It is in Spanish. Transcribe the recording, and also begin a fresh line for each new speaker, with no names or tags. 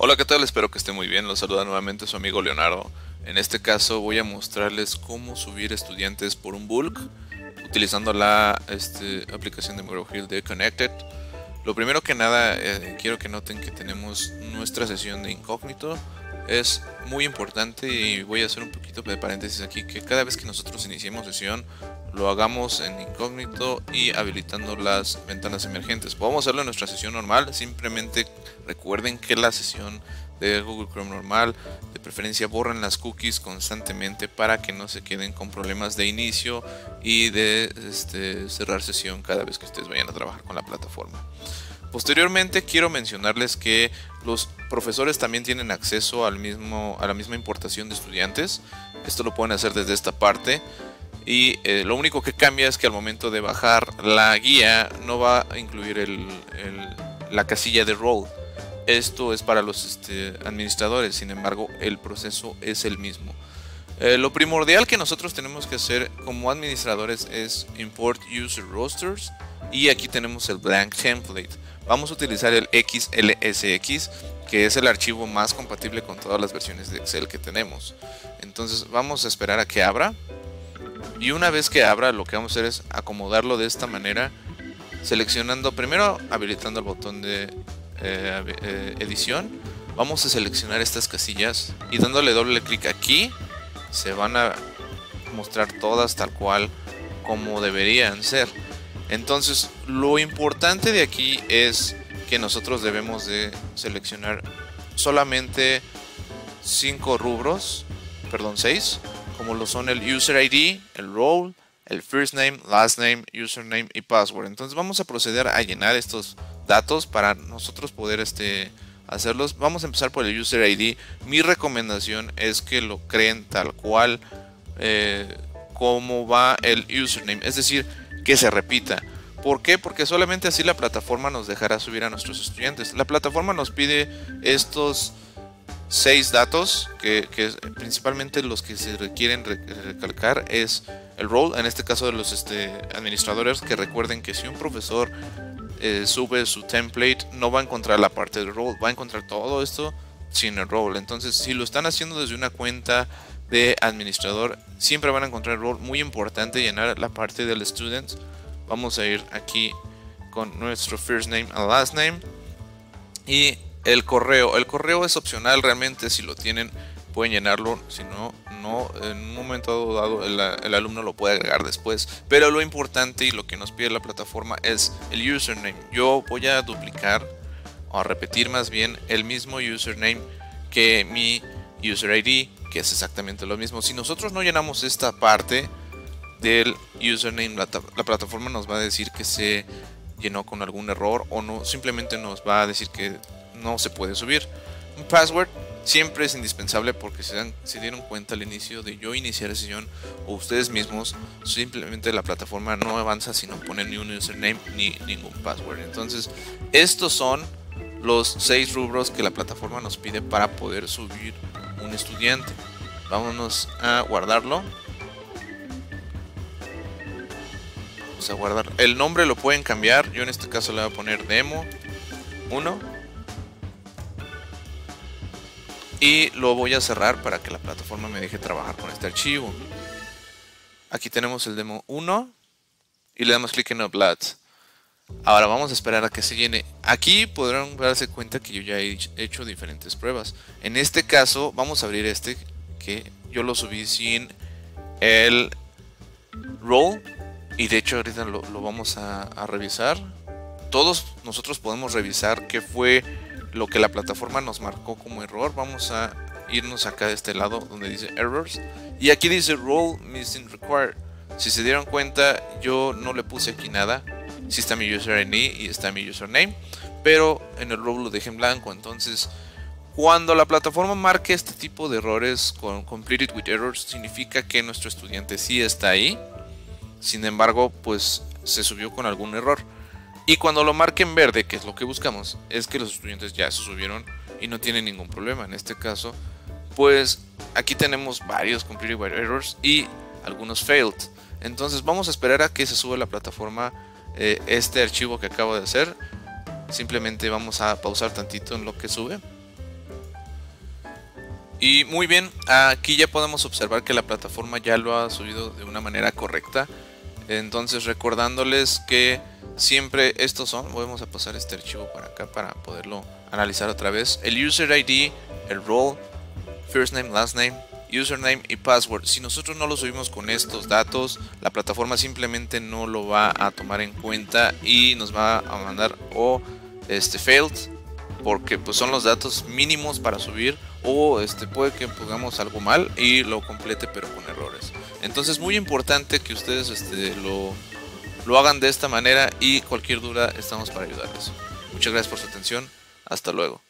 Hola, ¿qué tal? Espero que esté muy bien. Los saluda nuevamente su amigo Leonardo. En este caso voy a mostrarles cómo subir estudiantes por un bulk utilizando la este, aplicación de Hill de Connected. Lo primero que nada, eh, quiero que noten que tenemos nuestra sesión de incógnito. Es muy importante y voy a hacer un poquito de paréntesis aquí que cada vez que nosotros iniciemos sesión lo hagamos en incógnito y habilitando las ventanas emergentes. Podemos hacerlo en nuestra sesión normal, simplemente recuerden que la sesión de Google Chrome normal, de preferencia borren las cookies constantemente para que no se queden con problemas de inicio y de este, cerrar sesión cada vez que ustedes vayan a trabajar con la plataforma. Posteriormente quiero mencionarles que los profesores también tienen acceso al mismo, a la misma importación de estudiantes. Esto lo pueden hacer desde esta parte y eh, lo único que cambia es que al momento de bajar la guía no va a incluir la casilla de role. Esto es para los este, administradores, sin embargo el proceso es el mismo. Eh, lo primordial que nosotros tenemos que hacer como administradores es import user rosters y aquí tenemos el blank template. Vamos a utilizar el XLSX que es el archivo más compatible con todas las versiones de Excel que tenemos. Entonces vamos a esperar a que abra y una vez que abra lo que vamos a hacer es acomodarlo de esta manera seleccionando primero habilitando el botón de eh, eh, edición vamos a seleccionar estas casillas y dándole doble clic aquí se van a mostrar todas tal cual como deberían ser entonces lo importante de aquí es que nosotros debemos de seleccionar solamente 5 rubros perdón 6 como lo son el user ID, el role, el first name, last name, username y password. Entonces vamos a proceder a llenar estos datos para nosotros poder este, hacerlos. Vamos a empezar por el user ID. Mi recomendación es que lo creen tal cual eh, como va el username, es decir, que se repita. ¿Por qué? Porque solamente así la plataforma nos dejará subir a nuestros estudiantes. La plataforma nos pide estos seis datos que, principalmente los que se requieren recalcar es el role, en este caso de los este, administradores, que recuerden que si un profesor eh, sube su template no va a encontrar la parte del role, va a encontrar todo esto sin el role. Entonces, si lo están haciendo desde una cuenta de administrador, siempre van a encontrar el role. Muy importante llenar la parte del student. Vamos a ir aquí con nuestro first name and last name y el correo. El correo es opcional realmente. Si lo tienen, pueden llenarlo. Si no, no. En un momento dado, el, alumno lo puede agregar después. Pero lo importante y lo que nos pide la plataforma es el username. Yo voy a duplicar o a repetir más bien el mismo username que mi user ID, que es exactamente lo mismo. Si nosotros no llenamos esta parte del username, la, la plataforma nos va a decir que se llenó con algún error o no simplemente nos va a decir que no se puede subir. Un password siempre es indispensable porque se, dieron cuenta al inicio de yo iniciar sesión o ustedes mismos, simplemente la plataforma no avanza si no ponen ni un username ni ningún password. Entonces, estos son los seis rubros que la plataforma nos pide para poder subir un estudiante. Vámonos a guardarlo. Vamos a guardar. El nombre lo pueden cambiar. Yo en este caso le voy a poner demo 1 y lo voy a cerrar para que la plataforma me deje trabajar con este archivo. Aquí tenemos el demo 1 y le damos clic en Upload. Ahora vamos a esperar a que se llene. Aquí podrán darse cuenta que yo ya he hecho diferentes pruebas. En este caso vamos a abrir este que yo lo subí sin el roll y de hecho ahorita lo, vamos a, a revisar. Todos nosotros podemos revisar qué fue lo que la plataforma nos marcó como error. Vamos a irnos acá de este lado donde dice errors. Y aquí dice role missing required. Si se dieron cuenta, yo no le puse aquí nada. Si está mi user y está mi username. Pero en el role lo dejé en blanco. Entonces, cuando la plataforma marque este tipo de errores con completed with errors, significa que nuestro estudiante sí está ahí. Sin embargo, pues se subió con algún error. Y cuando lo marque en verde, que es lo que buscamos, es que los estudiantes ya se subieron y no tienen ningún problema. En este caso, pues aquí tenemos varios completed errors y algunos failed. Entonces vamos a esperar a que se suba la plataforma eh, este archivo que acabo de hacer. Simplemente vamos a pausar tantito en lo que sube. Y muy bien, aquí ya podemos observar que la plataforma ya lo ha subido de una manera correcta. Entonces recordándoles que siempre estos son, vamos a pasar este archivo para acá para poderlo analizar otra vez. El user ID, el role, first name, last name, username y password. Si nosotros no lo subimos con estos datos, la plataforma simplemente no lo va a tomar en cuenta y nos va a mandar o este failed porque pues son los datos mínimos para subir o este puede que pongamos algo mal y lo complete pero con errores. Entonces muy importante que ustedes este, lo, lo hagan de esta manera y cualquier duda estamos para ayudarles. Muchas gracias por su atención. Hasta luego.